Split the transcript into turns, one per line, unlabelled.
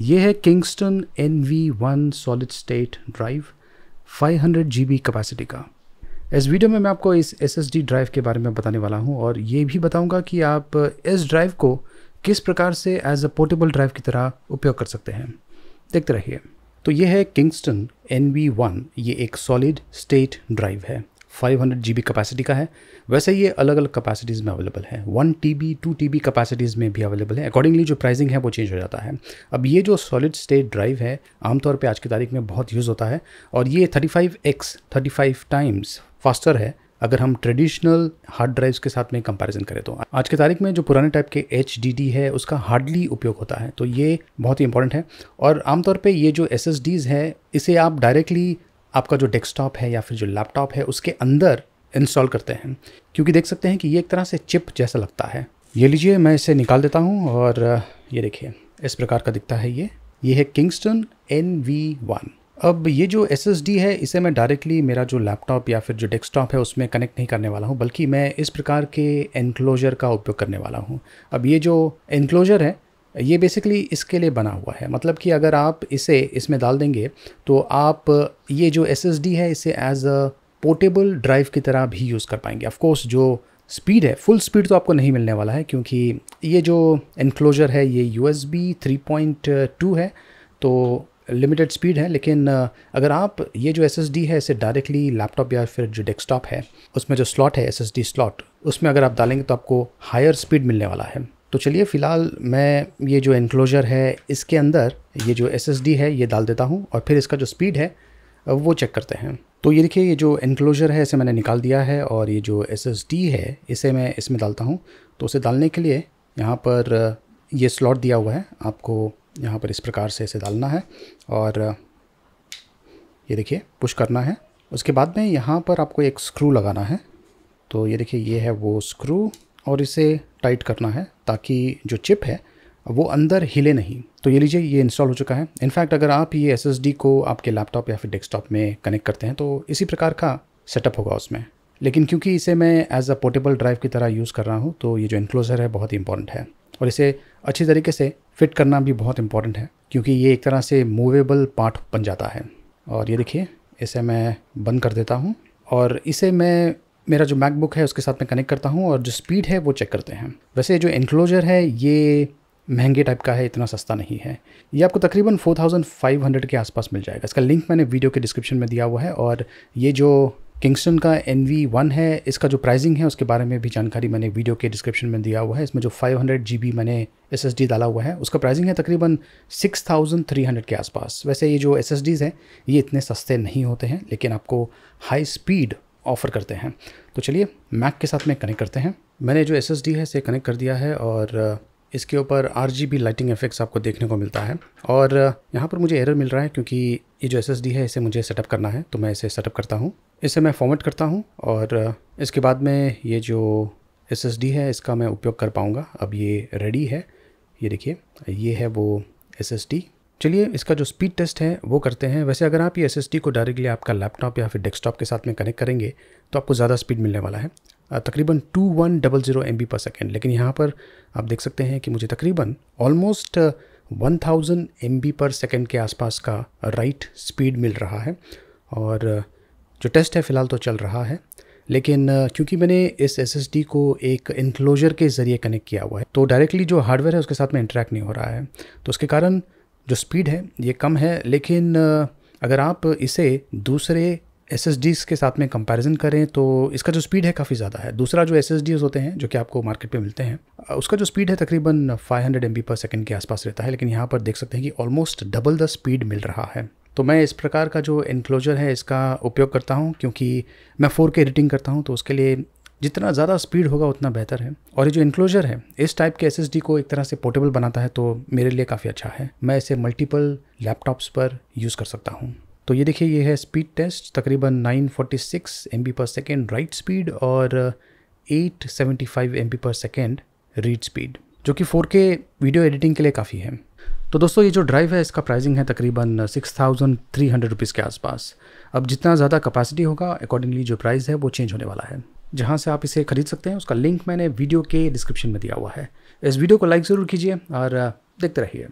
ये है Kingston N V one solid state drive 500 hundred G B capacity का। इस वीडियो में मैं आपको इस एस एस डी ड्राइव के बारे में बताने वाला हूँ और ये भी बताऊँगा कि आप इस ड्राइव को किस प्रकार से एज अ पोर्टेबल ड्राइव की तरह उपयोग कर सकते हैं। देखते रहिए। तो ये है किंगस्टन एन वी वन ये एक सॉलिड स्टेट ड्राइव है। 500 हंड्रेड जी बी कैपेसिटी का है। वैसे ये अलग अलग कैपेसिटीज़ में अवेलेबल है। One T B two T B capacities में भी अवेलेबल है। अकॉर्डिंगली जो प्राइसिंग है, वो चेंज हो जाता है। अब ये जो सॉलिड स्टेट ड्राइव है, आमतौर पर आज की तारीख में बहुत यूज़ होता है। और ये 35 X thirty five times faster है, अगर हम ट्रेडिशनल हार्ड ड्राइव्स के साथ में कंपैरिजन करें तो। आज की तारीख में जो पुराने टाइप के HDD है, उसका हार्डली उपयोग होता है। तो ये बहुत ही इंपॉर्टेंट है। और आमतौर पे ये जो एस है, इसे आप डायरेक्टली आपका जो डेस्कटॉप है या फिर जो लैपटॉप है, उसके अंदर इंस्टॉल करते हैं। क्योंकि देख सकते हैं कि ये एक तरह से चिप जैसा लगता है। ये लीजिए, मैं इसे निकाल देता हूँ और, ये देखिए, इस प्रकार का दिखता है ये। ये है किंगस्टन एन वी वन अब ये जो एसएसडी है, इसे मैं डायरेक्टली मेरा जो लैपटॉप या फिर जो डेस्कटॉप है, उसमें कनेक्ट नहीं करने वाला हूँ, बल्कि मैं इस प्रकार के एनक्लोजर का उपयोग करने वाला हूँ। अब ये जो एनक्लोजर है ये बेसिकली इसके लिए बना हुआ है। मतलब कि अगर आप इसे इसमें डाल देंगे तो आप ये जो एसएसडी है, इसे एज अ पोर्टेबल ड्राइव की तरह भी यूज़ कर पाएँगे। ऑफकोर्स जो स्पीड है फुल स्पीड तो आपको नहीं मिलने वाला है, क्योंकि ये जो इनक्लोजर है, ये U S B three point two है तो लिमिटेड स्पीड है, लेकिन अगर आप ये जो एसएसडी है, इसे डायरेक्टली लैपटॉप या फिर जो डेस्कटॉप है, उसमें जो स्लॉट है एस एस स्लॉट उसमें अगर आप डालेंगे तो आपको हायर स्पीड मिलने वाला है। तो चलिए, फ़िलहाल मैं ये जो इनक्लोजर है, इसके अंदर ये जो एसएसडी है, ये डाल देता हूँ और फिर इसका जो स्पीड है, वो चेक करते हैं। तो ये देखिए, ये जो इनक्लोजर है, इसे मैंने निकाल दिया है और ये जो एसएसडी है, इसे मैं इसमें डालता हूँ। तो उसे डालने के लिए यहाँ पर ये स्लॉट दिया हुआ है। आपको यहाँ पर इस प्रकार से इसे डालना है और ये देखिए पुश करना है। उसके बाद में यहाँ पर आपको एक स्क्रू लगाना है। तो ये देखिए, ये है वो स्क्रू और इसे टाइट करना है ताकि जो चिप है, वो अंदर हिले नहीं। तो ये लीजिए, ये इंस्टॉल हो चुका है। इनफैक्ट अगर आप ये एसएसडी को आपके लैपटॉप या फिर डेस्कटॉप में कनेक्ट करते हैं तो इसी प्रकार का सेटअप होगा उसमें। लेकिन क्योंकि इसे मैं एज अ पोर्टेबल ड्राइव की तरह यूज़ कर रहा हूँ तो ये जो इनक्लोज़र है, बहुत ही इंपॉर्टेंट है। और इसे अच्छी तरीके से फिट करना भी बहुत इंपॉर्टेंट है, क्योंकि ये एक तरह से मूवेबल पार्ट बन जाता है। और ये देखिए, इसे मैं बंद कर देता हूँ। और इसे मैं मेरा जो मैकबुक है उसके साथ में कनेक्ट करता हूँ और जो स्पीड है वो चेक करते हैं। वैसे जो इनक्लोजर है, ये महँगे टाइप का है, इतना सस्ता नहीं है। ये आपको तकरीबन 4500 के आसपास मिल जाएगा। इसका लिंक मैंने वीडियो के डिस्क्रिप्शन में दिया हुआ है और ये जो किंगस्टन का एन वी वन है, इसका जो प्राइसिंग है उसके बारे में भी जानकारी मैंने वीडियो के डिस्क्रिप्शन में दिया हुआ है। इसमें जो 500 हंड्रेड जी बी मैंने एस एस डी डाला हुआ है, उसका प्राइसिंग है तकरीबन 6300 के आसपास। वैसे ये जो एस एस डीज़ हैं, ये इतने सस्ते नहीं होते हैं, लेकिन आपको हाई स्पीड ऑफ़र करते हैं। तो चलिए मैक के साथ में कनेक्ट करते हैं। मैंने जो एस एस डी है, इसे कनेक्ट कर दिया है और इसके ऊपर आरजीबी लाइटिंग इफेक्ट्स आपको देखने को मिलता है। और यहाँ पर मुझे एरर मिल रहा है क्योंकि ये जो एसएसडी है, इसे मुझे सेटअप करना है तो मैं इसे सेटअप करता हूँ। इसे मैं फॉर्मेट करता हूँ और इसके बाद में ये जो एसएसडी है, इसका मैं उपयोग कर पाऊँगा। अब ये रेडी है। ये देखिए, ये है वो एसएसडी चलिए, इसका जो स्पीड टेस्ट है, वो करते हैं। वैसे अगर आप ये एस को डायरेक्टली आपका लैपटॉप या फिर डेस्कटॉप के साथ में कनेक्ट करेंगे तो आपको ज़्यादा स्पीड मिलने वाला है। तकरीबन two one double zero M per second लेकिन यहाँ पर आप देख सकते हैं कि मुझे तकरीबन almost one thousand M per second के आसपास का राइट स्पीड मिल रहा है। और, जो टेस्ट है, फ़िलहाल तो चल रहा है। लेकिन, क्योंकि मैंने इस एसएसडी को एक इनक्लोजर के ज़रिए कनेक्ट किया हुआ है तो डायरेक्टली जो हार्डवेयर है, उसके साथ में इंटरेक्ट नहीं हो रहा है। तो उसके कारण जो स्पीड है, ये कम है, लेकिन अगर आप इसे दूसरे एस के साथ में कंपैरिजन करें तो इसका जो स्पीड है काफ़ी ज़्यादा है। दूसरा जो एस होते हैं, जो कि आपको मार्केट पे मिलते हैं उसका जो स्पीड है तकरीबन 500 हंड्रेड एम पर सेकंड के आसपास रहता है, लेकिन यहाँ पर देख सकते हैं कि ऑलमोस्ट डबल द स्पीड मिल रहा है। तो मैं इस प्रकार का जो इनक्लोजर है, इसका उपयोग करता हूँ, क्योंकि मैं फोर के एडिटिंग करता हूँ तो उसके लिए जितना ज़्यादा स्पीड होगा, उतना बेहतर है। और ये जो इनक्लोजर है, इस टाइप के एसएसडी को एक तरह से पोर्टेबल बनाता है तो मेरे लिए काफ़ी अच्छा है। मैं इसे मल्टीपल लैपटॉप्स पर यूज़ कर सकता हूँ। तो ये देखिए, ये है स्पीड टेस्ट तकरीबन 946 forty six M B per second write speed और 875 seventy five M B per second read speed जो कि 4K वीडियो एडिटिंग के लिए काफ़ी है। तो दोस्तों, ये जो ड्राइव है, इसका प्राइसिंग है तकरीबन six thousand three hundred rupees के आसपास। अब जितना ज़्यादा कैपेसिटी होगा अकॉर्डिंगली जो प्राइस है, वो चेंज होने वाला है। जहाँ से आप इसे खरीद सकते हैं, उसका लिंक मैंने वीडियो के डिस्क्रिप्शन में दिया हुआ है। इस वीडियो को लाइक ज़रूर कीजिए और, देखते रहिए।